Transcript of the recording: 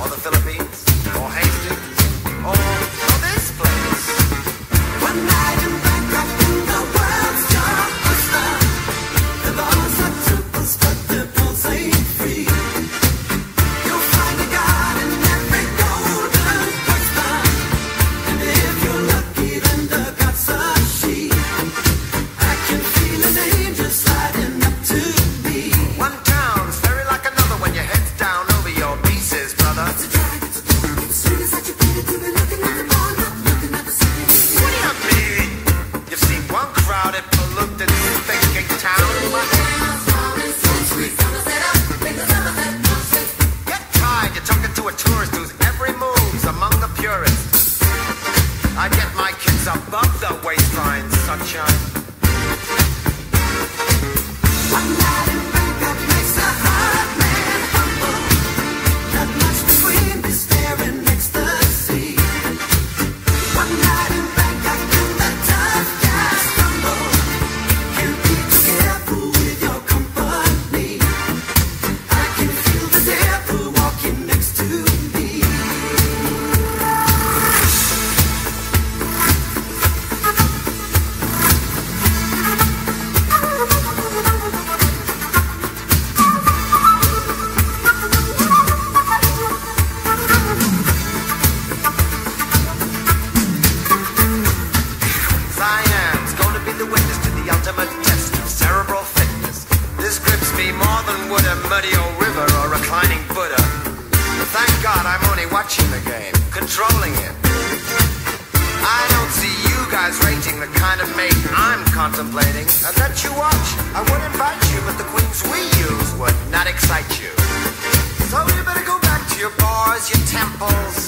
or the Philippines or Hastings. Controlling it. I don't see you guys rating the kind of mate I'm contemplating. I'd let you watch, I would invite you, but the queens we use would not excite you. So you better go back to your bars, your temples,